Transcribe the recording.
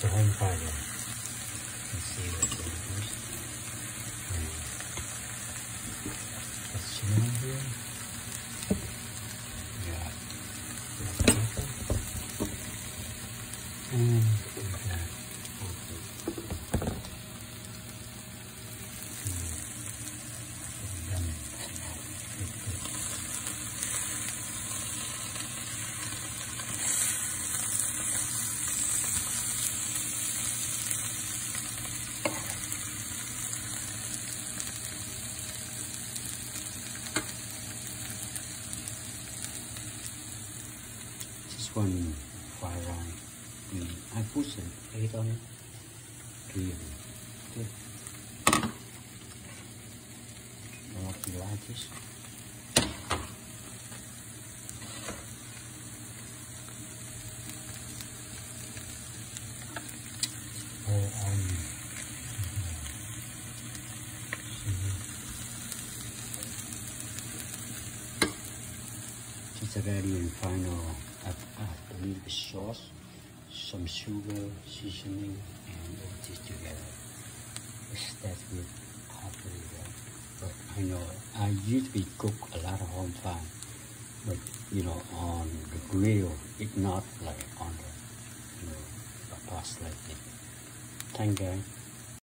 the home fire in. Let's see goes. Let's cinnamon here. Yeah. And we got This one fire on. Mm, I put some egg on it. Three of them. Good. I want to like. Oh, um, Just a very final, I, I believe the sauce, some sugar, seasoning, and all this together. It's that good after that. But I know I usually cook a lot of home time, but you know on the grill, it's not like on the you know the past like this. Thank you.